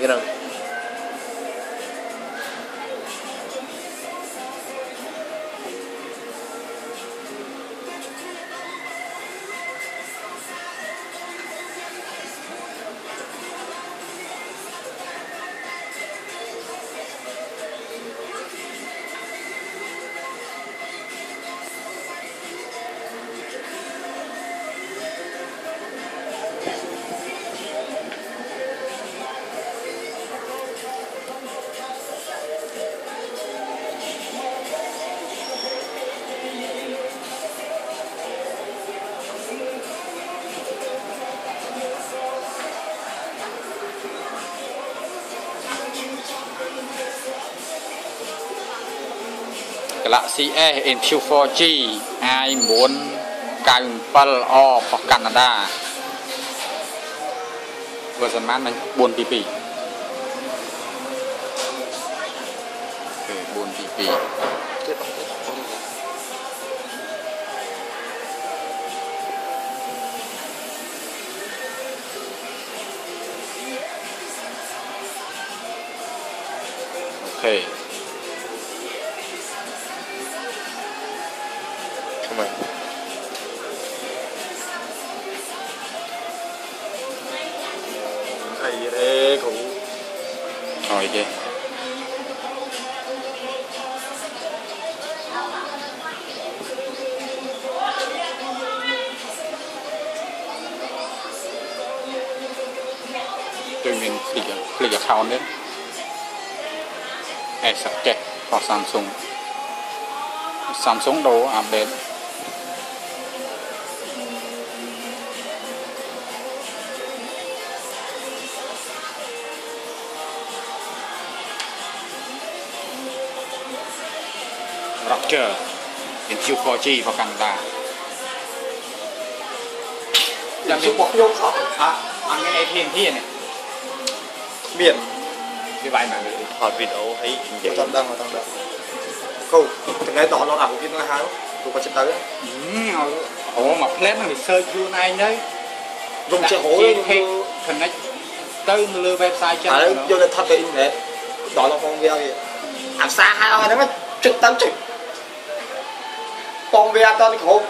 cái đâu Galaxy S Infuse 4G i997R របស់កាណាដាវ៉ឺសិនម៉ាននឹង422 422ទៀតបងអូខេ cho mình. Thầy thế cụ ngồi kia mình klik klik account đấy. Eh, chết. Hoặc Samsung. Samsung đồ update. Rapture đến siêu 4G vào Canada Dạ mình bỏ phiêu khóc Hả? Anh nghe thiên thiên này. Biển Cái bài mà Họt Việt Âu hay Anh dạy Tạm đăng và tạm đăng. Không, từ nay đó nó là một cái nơi hai Tôi có chết tới Ừ, ồ mà plan nó bị sơ chua này đấy. Dùng chơi hổ luôn Connect tới lưa website chân à Tại vô lên thật về internet Đó nó con gheo gì Hàm xa hai oi đó mới trực tâm trực Phong video tao đi khổ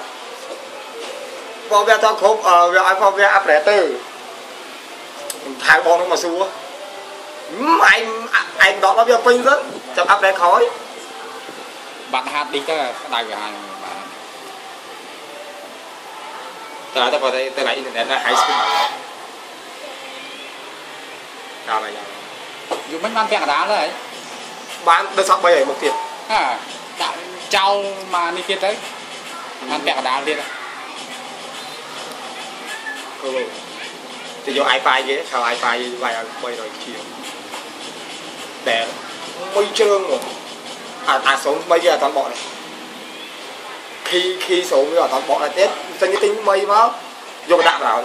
Phong video tao khổ Ờ, video phong video áp rẻ tư Hai bọn nó mà xua Ừm, anh anh đó nó video pin rất Trong áp rẻ khói បាត់ហាត់ឌីទៅក្តៅវាហើយបាទ Tao nói tao vào đây, tao lại internet là high school Nào mày nào យូរមិញបានពាក់កណ្ដាលទៅហើយ Bán đơn sọc bay ở một tiền ហាដាក់ ចោលមកនេះទៀតទៅបានពាក់កណ្ដាលទៀត Ừ. Thì vô iPad ghế, sao iPad vài bay rồi chiều Để mây trơn rồi À, à số mây là toàn bộ này Khi khi số là toàn bộ là Tết Chân cái tính mây máu Vô đạm vào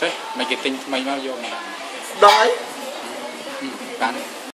ចុះមិនគេទិញថ្មីមកយកមក Đấy បាន